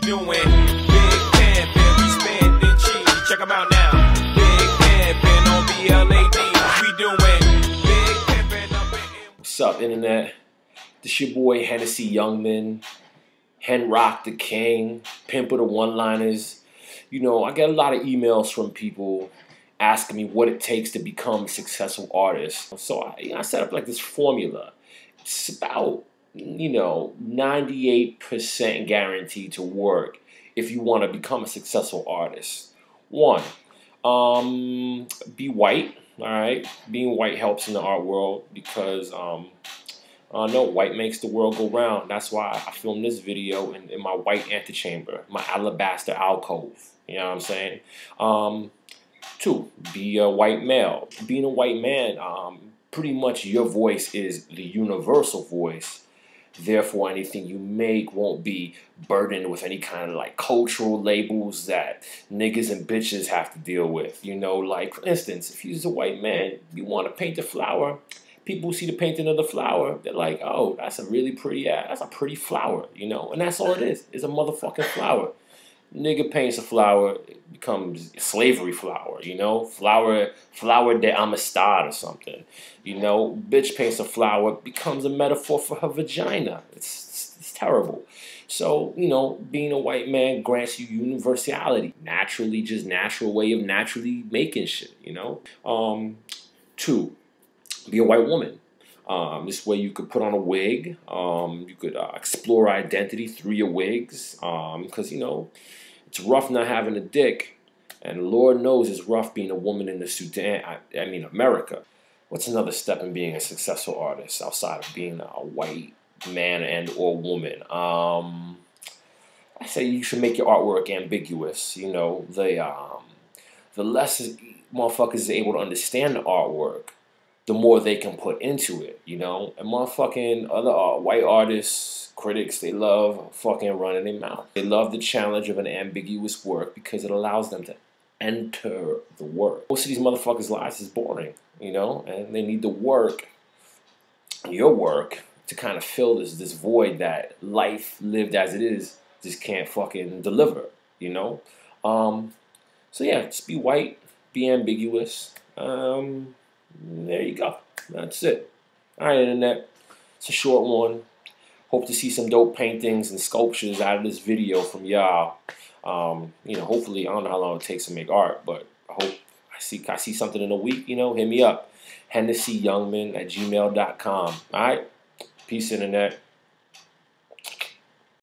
doing big pimpin', we spending cheese. Check 'em out now. Big pimpin' on BLAD. We doing big pimpin' up in. What's up, internet? This your boy Hennessy Youngman, Hen Rock the King, Pimp the One Liners. You know, I get a lot of emails from people asking me what it takes to become a successful artist. So I, I set up like this formula. It's about you know 98% guaranteed to work if you want to become a successful artist. One, um, be white. All right, being white helps in the art world because um, uh, no, white makes the world go round. That's why I filmed this video in, in my white antechamber, my alabaster alcove. You know what I'm saying? Um, two, be a white male. Being a white man, um, pretty much your voice is the universal voice. Therefore, anything you make won't be burdened with any kind of like cultural labels that niggas and bitches have to deal with. You know, like for instance, if you're a white man, you want to paint a flower, people see the painting of the flower, they're like, oh, that's a really pretty ass, that's a pretty flower, you know, and that's all it is. It's a motherfucking flower. Nigga paints a flower, becomes slavery flower, you know, flower, flower de amistad or something, you know. Bitch paints a flower, becomes a metaphor for her vagina. It's, it's, it's terrible. So, you know, being a white man grants you universality, naturally, just natural way of naturally making shit, you know. Um, two, be a white woman. Um, this way you could put on a wig. Um, you could uh, explore identity through your wigs. Because, um, you know, it's rough not having a dick. And Lord knows it's rough being a woman in the Sudan. I, I mean, America. What's another step in being a successful artist outside of being a white man and or woman? Um, I say you should make your artwork ambiguous. You know, the um, the less motherfuckers is able to understand the artwork, the more they can put into it, you know? And motherfucking other uh, white artists, critics, they love fucking running their mouth. They love the challenge of an ambiguous work because it allows them to enter the work. Most of these motherfuckers' lives is boring, you know? And they need the work, your work, to kind of fill this, this void that life lived as it is just can't fucking deliver, you know? Um, so yeah, just be white, be ambiguous. Um. That's it. All right, internet. It's a short one. Hope to see some dope paintings and sculptures out of this video from y'all. Um, you know, hopefully, I don't know how long it takes to make art, but I hope I see I see something in a week. You know, hit me up. HennessyYoungman at gmail.com. All right. Peace, internet.